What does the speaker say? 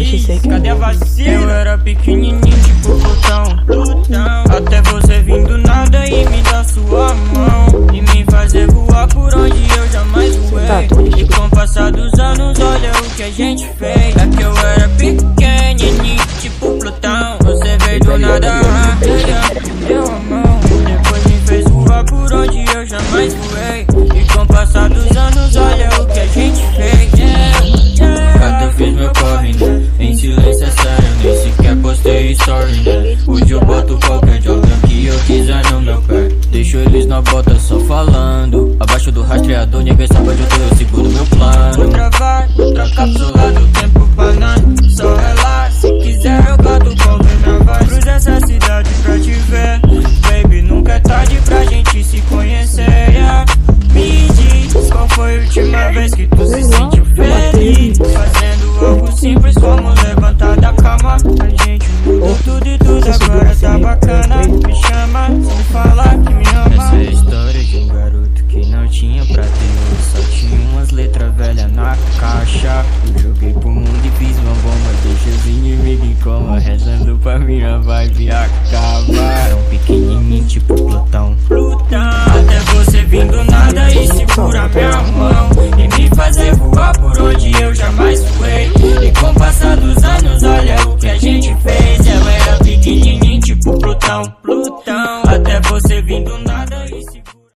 Ih, cadê a vacina? Eu era pequenininho, tipo Plutão. Plutão. Até você vir do nada e me dar sua mão. E me fazer voar por onde eu jamais Tá voei. E com o passar dos anos, olha o que a gente fez. É que eu era story, né? Hoje eu boto qualquer jogger que eu quiser no meu pé. Deixo eles na bota só falando. Abaixo do rastreador, ninguém sabe onde eu tô, eu seguro meu plano. Outra vai, outra cápsula do tempo banana. Só relaxa, se quiser eu canto qualquer minha voz. Cruza essa cidade pra te ver. Baby, nunca é tarde pra gente se conhecer. yeah. Me diz qual foi a última vez que tu Rezando pra minha vibe acabar